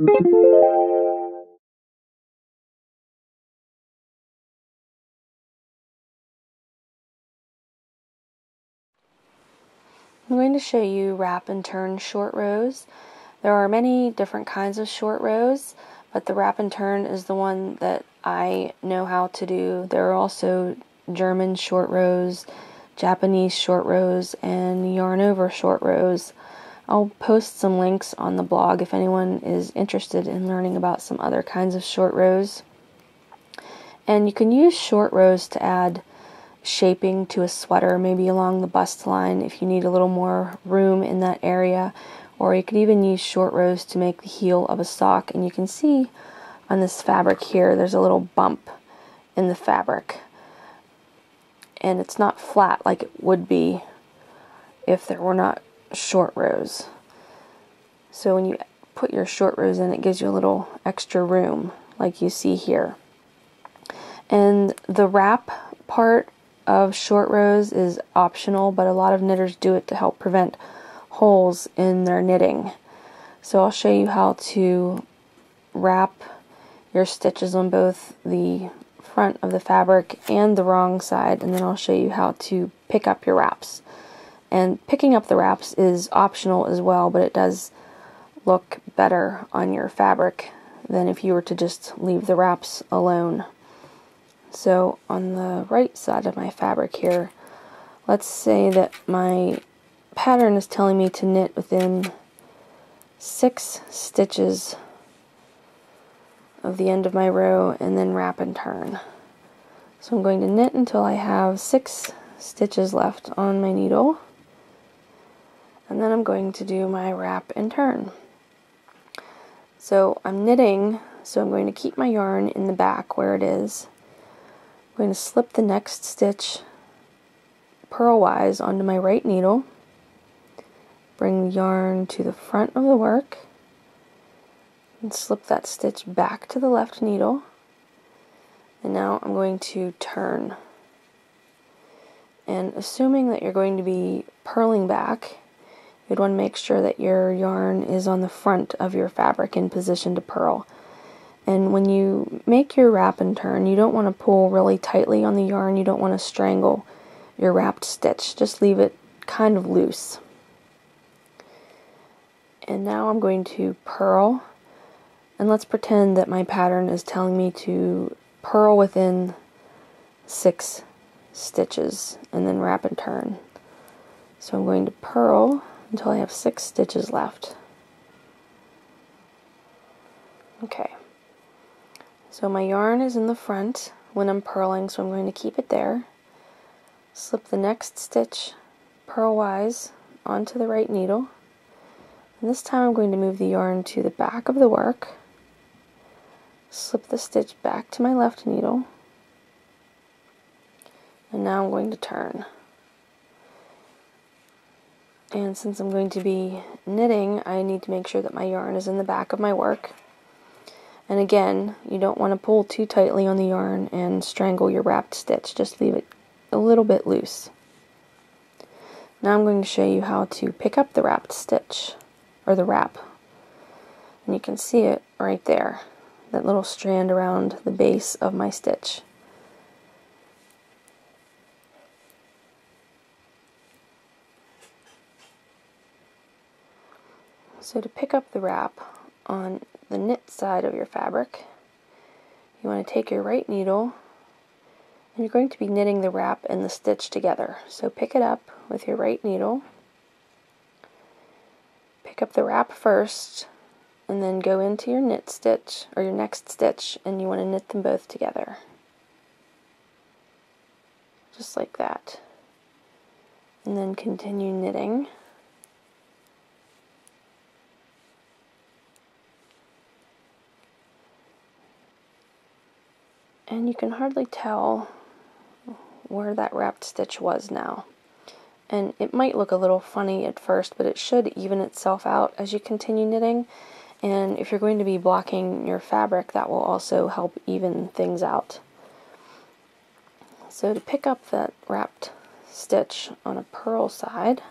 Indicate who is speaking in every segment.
Speaker 1: I'm going to show you wrap and turn short rows. There are many different kinds of short rows, but the wrap and turn is the one that I know how to do. There are also German short rows, Japanese short rows, and yarn over short rows. I'll post some links on the blog if anyone is interested in learning about some other kinds of short rows. And you can use short rows to add shaping to a sweater, maybe along the bust line if you need a little more room in that area. Or you could even use short rows to make the heel of a sock. And you can see on this fabric here, there's a little bump in the fabric. And it's not flat like it would be if there were not short rows. So when you put your short rows in, it gives you a little extra room like you see here. And the wrap part of short rows is optional, but a lot of knitters do it to help prevent holes in their knitting. So I'll show you how to wrap your stitches on both the front of the fabric and the wrong side, and then I'll show you how to pick up your wraps. And picking up the wraps is optional as well, but it does look better on your fabric than if you were to just leave the wraps alone. So on the right side of my fabric here, let's say that my pattern is telling me to knit within six stitches of the end of my row and then wrap and turn. So I'm going to knit until I have six stitches left on my needle and then I'm going to do my wrap and turn. So I'm knitting, so I'm going to keep my yarn in the back where it is I'm going to slip the next stitch purlwise onto my right needle, bring the yarn to the front of the work, and slip that stitch back to the left needle. And now I'm going to turn. And assuming that you're going to be purling back, you'd want to make sure that your yarn is on the front of your fabric in position to purl. And when you make your wrap and turn, you don't want to pull really tightly on the yarn. You don't want to strangle your wrapped stitch. Just leave it kind of loose. And now I'm going to purl. And let's pretend that my pattern is telling me to purl within six stitches and then wrap and turn. So I'm going to purl until I have six stitches left. Okay. So my yarn is in the front when I'm purling, so I'm going to keep it there. Slip the next stitch purlwise onto the right needle. And this time I'm going to move the yarn to the back of the work. Slip the stitch back to my left needle. And now I'm going to turn. And since I'm going to be knitting, I need to make sure that my yarn is in the back of my work. And again, you don't want to pull too tightly on the yarn and strangle your wrapped stitch. Just leave it a little bit loose. Now I'm going to show you how to pick up the wrapped stitch, or the wrap. And you can see it right there, that little strand around the base of my stitch. So to pick up the wrap on the knit side of your fabric, you want to take your right needle and you're going to be knitting the wrap and the stitch together. So pick it up with your right needle, pick up the wrap first, and then go into your knit stitch or your next stitch and you want to knit them both together. Just like that. And then continue knitting. And you can hardly tell where that wrapped stitch was now. And it might look a little funny at first, but it should even itself out as you continue knitting. And if you're going to be blocking your fabric, that will also help even things out. So to pick up that wrapped stitch on a purl side,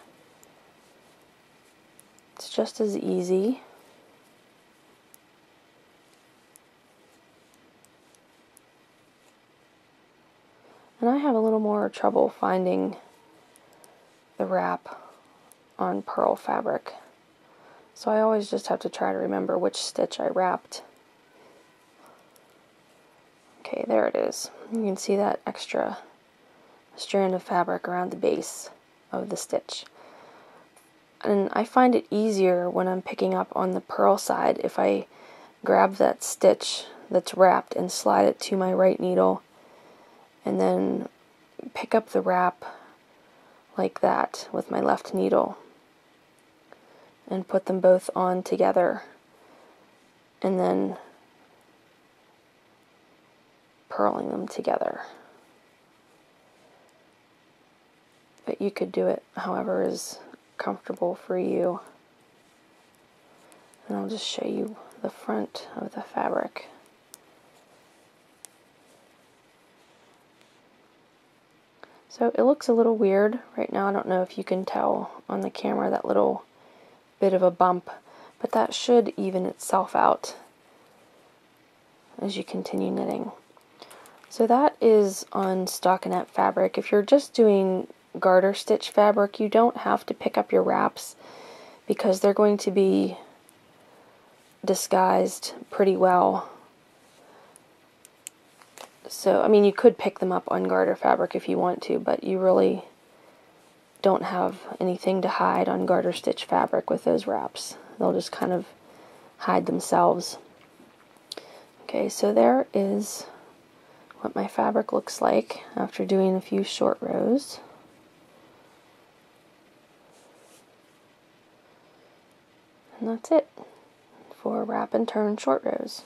Speaker 1: it's just as easy And I have a little more trouble finding the wrap on purl fabric. So I always just have to try to remember which stitch I wrapped. Okay, there it is. You can see that extra strand of fabric around the base of the stitch. And I find it easier when I'm picking up on the purl side if I grab that stitch that's wrapped and slide it to my right needle and then pick up the wrap like that with my left needle and put them both on together and then purling them together. But you could do it however is comfortable for you. And I'll just show you the front of the fabric. So it looks a little weird right now. I don't know if you can tell on the camera that little bit of a bump, but that should even itself out as you continue knitting. So that is on stockinette fabric. If you're just doing garter stitch fabric, you don't have to pick up your wraps because they're going to be disguised pretty well. So, I mean, you could pick them up on garter fabric if you want to, but you really don't have anything to hide on garter stitch fabric with those wraps. They'll just kind of hide themselves. Okay, so there is what my fabric looks like after doing a few short rows. And that's it for wrap and turn short rows.